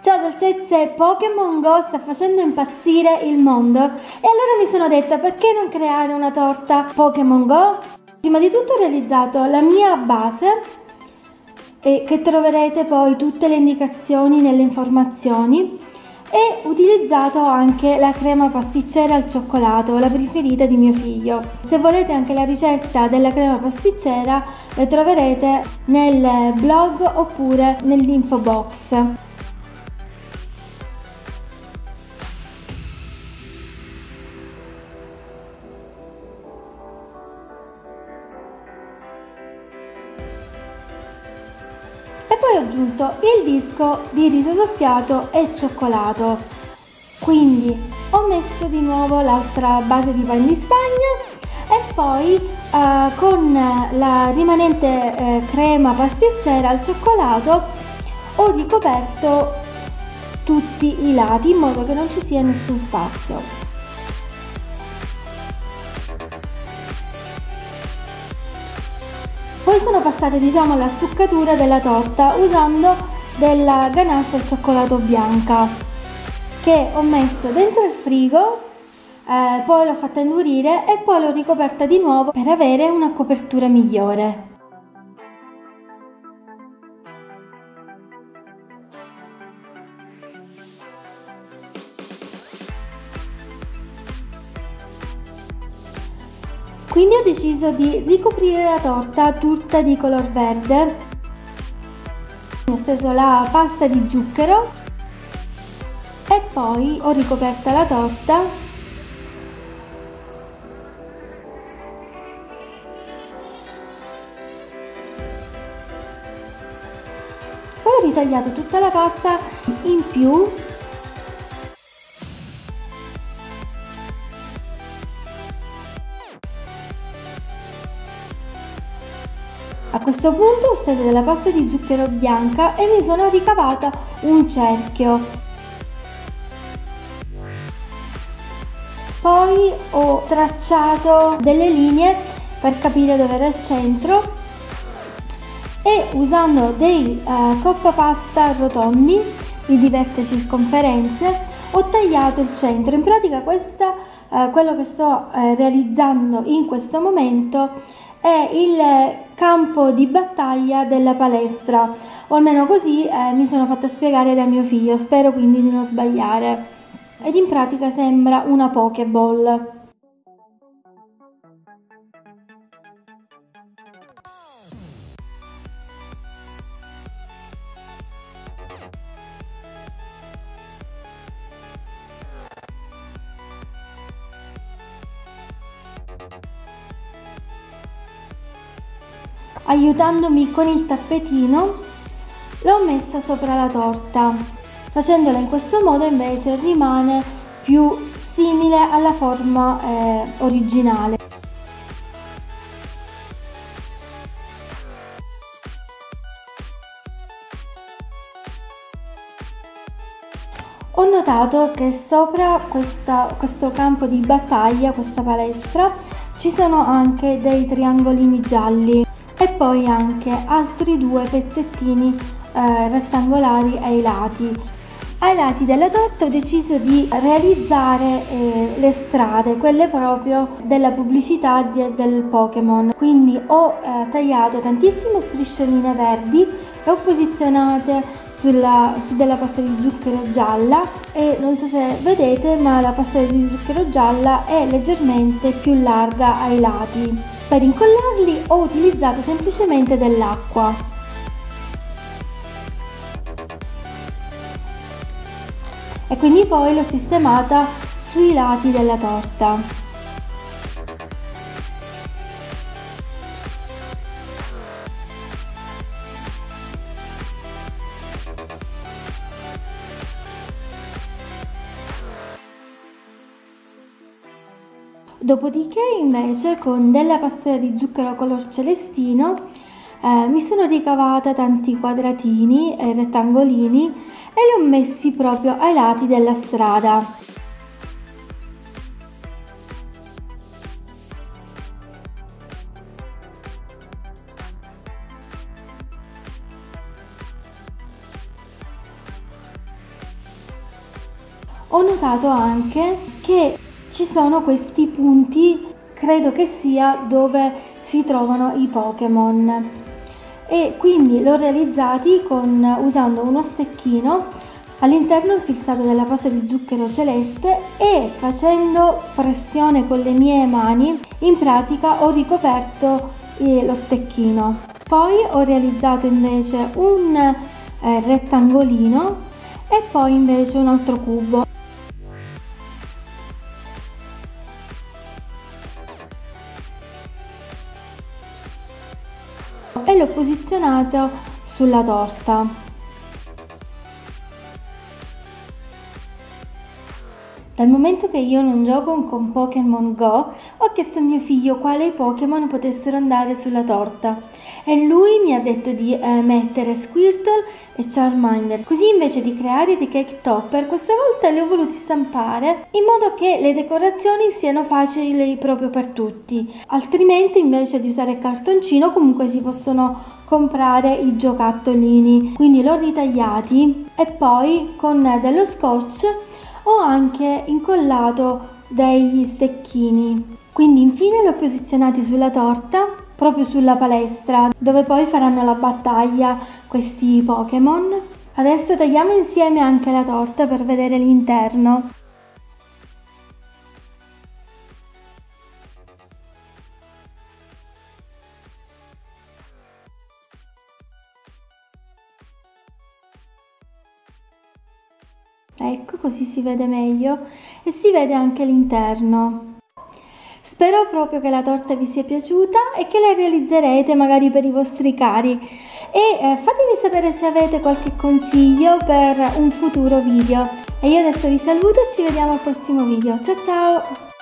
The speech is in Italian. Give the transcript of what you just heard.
Ciao dolcezze, Pokémon Go sta facendo impazzire il mondo e allora mi sono detta perché non creare una torta Pokémon Go? Prima di tutto ho realizzato la mia base che troverete poi tutte le indicazioni nelle informazioni e utilizzato anche la crema pasticcera al cioccolato, la preferita di mio figlio. Se volete anche la ricetta della crema pasticcera la troverete nel blog oppure nell'info box. Poi ho aggiunto il disco di riso soffiato e cioccolato. Quindi ho messo di nuovo l'altra base di pan di spagna e poi eh, con la rimanente eh, crema pasticcera al cioccolato ho ricoperto tutti i lati in modo che non ci sia nessun spazio. Sono passate diciamo alla stuccatura della torta usando della ganache al cioccolato bianca che ho messo dentro il frigo, eh, poi l'ho fatta indurire e poi l'ho ricoperta di nuovo per avere una copertura migliore. Quindi ho deciso di ricoprire la torta tutta di color verde. Ho steso la pasta di zucchero e poi ho ricoperta la torta Poi ho ritagliato tutta la pasta in più questo punto ho steso della pasta di zucchero bianca e mi sono ricavata un cerchio. Poi ho tracciato delle linee per capire dove era il centro e usando dei eh, coppa pasta rotondi di diverse circonferenze ho tagliato il centro. In pratica questa, eh, quello che sto eh, realizzando in questo momento è il campo di battaglia della palestra, o almeno così eh, mi sono fatta spiegare da mio figlio, spero quindi di non sbagliare. Ed in pratica sembra una Pokéball. Aiutandomi con il tappetino l'ho messa sopra la torta. Facendola in questo modo invece rimane più simile alla forma eh, originale. Ho notato che sopra questa, questo campo di battaglia, questa palestra, ci sono anche dei triangolini gialli e poi anche altri due pezzettini eh, rettangolari ai lati. Ai lati della torta ho deciso di realizzare eh, le strade, quelle proprio della pubblicità di, del Pokémon. Quindi ho eh, tagliato tantissime striscioline verdi e ho posizionate sulla, su della pasta di zucchero gialla e non so se vedete ma la pasta di zucchero gialla è leggermente più larga ai lati. Per incollarli ho utilizzato semplicemente dell'acqua. E quindi poi l'ho sistemata sui lati della torta. Dopodiché invece con della pastella di zucchero color celestino eh, mi sono ricavata tanti quadratini e rettangolini e li ho messi proprio ai lati della strada. Ho notato anche che ci sono questi punti, credo che sia dove si trovano i Pokémon. E quindi l'ho realizzati con, usando uno stecchino all'interno infilzato della pasta di zucchero celeste e facendo pressione con le mie mani in pratica ho ricoperto eh, lo stecchino poi ho realizzato invece un eh, rettangolino e poi invece un altro cubo e l'ho posizionato sulla torta Dal momento che io non gioco con Pokémon Go, ho chiesto a mio figlio quali Pokémon potessero andare sulla torta e lui mi ha detto di eh, mettere Squirtle e Charmander. Così invece di creare dei cake topper, questa volta li ho voluti stampare in modo che le decorazioni siano facili proprio per tutti. Altrimenti invece di usare cartoncino comunque si possono comprare i giocattolini. Quindi l'ho ritagliati e poi con dello scotch ho anche incollato degli stecchini. Quindi infine li ho posizionati sulla torta, proprio sulla palestra, dove poi faranno la battaglia questi Pokémon. Adesso tagliamo insieme anche la torta per vedere l'interno. Ecco, così si vede meglio e si vede anche l'interno. Spero proprio che la torta vi sia piaciuta e che la realizzerete magari per i vostri cari e eh, fatemi sapere se avete qualche consiglio per un futuro video. E io adesso vi saluto e ci vediamo al prossimo video. Ciao ciao!